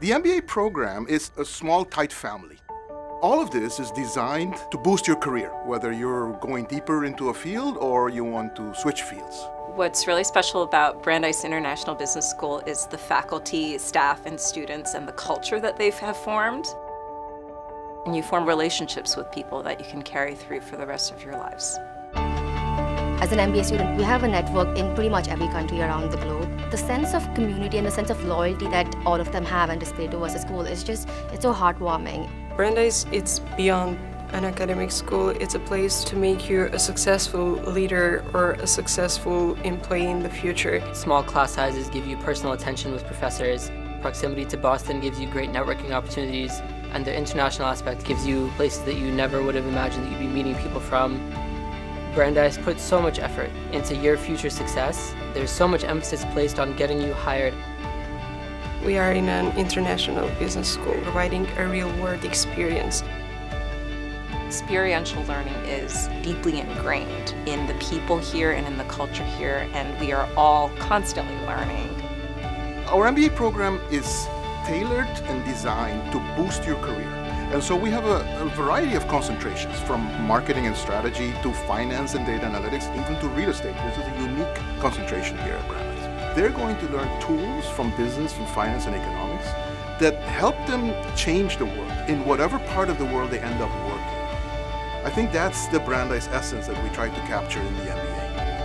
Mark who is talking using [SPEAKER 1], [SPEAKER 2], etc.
[SPEAKER 1] The MBA program is a small, tight family. All of this is designed to boost your career, whether you're going deeper into a field or you want to switch fields.
[SPEAKER 2] What's really special about Brandeis International Business School is the faculty, staff, and students and the culture that they have formed. And you form relationships with people that you can carry through for the rest of your lives.
[SPEAKER 3] As an MBA student, we have a network in pretty much every country around the globe. The sense of community and the sense of loyalty that all of them have and display towards the school is just, it's so heartwarming.
[SPEAKER 4] Brandeis, it's beyond an academic school. It's a place to make you a successful leader or a successful employee in the future.
[SPEAKER 5] Small class sizes give you personal attention with professors. Proximity to Boston gives you great networking opportunities. And the international aspect gives you places that you never would have imagined that you'd be meeting people from. Brandeis puts so much effort into your future success. There's so much emphasis placed on getting you hired.
[SPEAKER 4] We are in an international business school providing a real world experience.
[SPEAKER 2] Experiential learning is deeply ingrained in the people here and in the culture here, and we are all constantly learning.
[SPEAKER 1] Our MBA program is tailored and designed to boost your career. And so we have a, a, variety of concentrations from marketing and strategy to finance and data analytics, even to real estate. This is a unique concentration here at Brandeis. They're going to learn tools from business, from finance and economics that help them change the world in whatever part of the world they end up working. I think that's the Brandeis essence that we try to capture in the MBA.